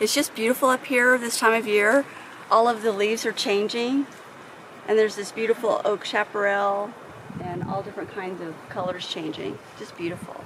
It's just beautiful up here this time of year. All of the leaves are changing and there's this beautiful oak chaparral and all different kinds of colors changing. Just beautiful.